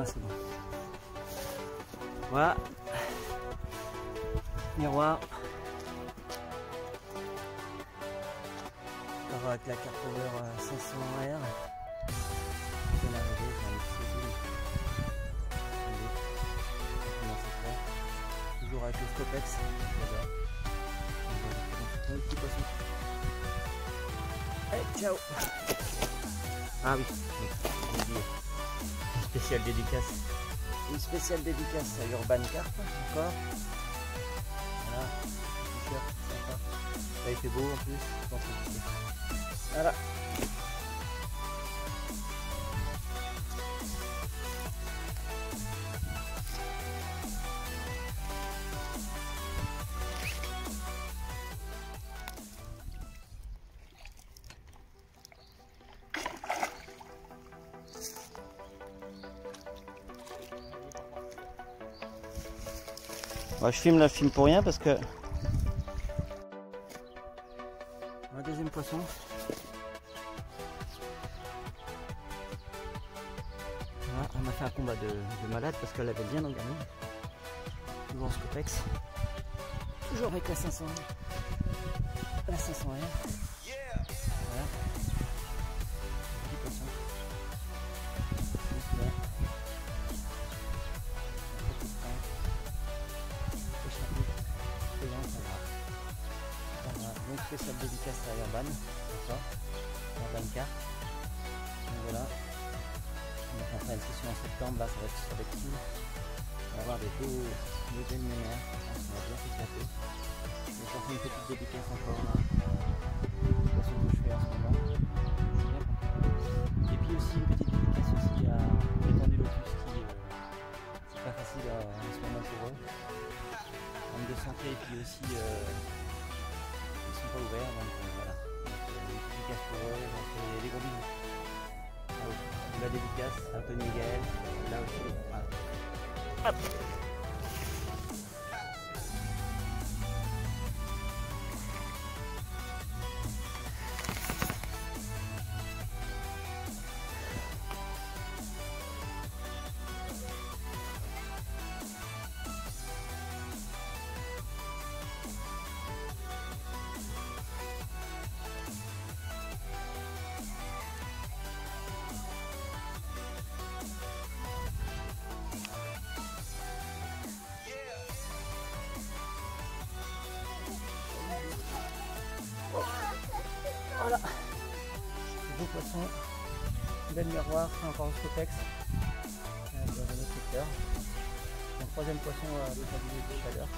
Ah, c'est bon. Voilà. Miroir. Alors avec la carte over 500R. Je vais l'arriver, je vais aller essayer. Comment c'est. Toujours avec le Scopex. Allez, ciao Ah oui, j'ai oublié. Spécial dédicace. Une spéciale dédicace à Urban Cart encore. Voilà, t-shirt sympa. Ça a été beau en plus, je pense que Voilà. Je filme là, je filme pour rien parce que. Un deuxième poisson. Voilà, elle m'a fait un combat de, de malade parce qu'elle avait bien engagé. Toujours en scopex. Toujours avec la 500 La 500 R. Voilà. Spécial dédicace à Urban. D'accord. Urban Car. Voilà. On va faire une session en septembre, là ça va être, ça va être. On va avoir des beaux, des belles lumières. On va bien s'éclater. Je vais faire une petite dédicace encore là. Pas ce que je fais en ce moment. Et puis aussi une petite dédicace aussi à l'étendue Lotus qui euh, c'est pas facile euh, en ce moment pour eux. Manque de santé et puis aussi euh, ils sont pas ouverts donc euh, voilà. Donc, dédicace pour eux, donc euh, des gros bisous. Ah oui. La dédicace Tony et Gaël, là aussi. Voilà. Hop. Beau poisson. Bel miroir, c'est encore au scopex. Euh, Dans un autre secteur. Mon troisième poisson euh, de chaleur.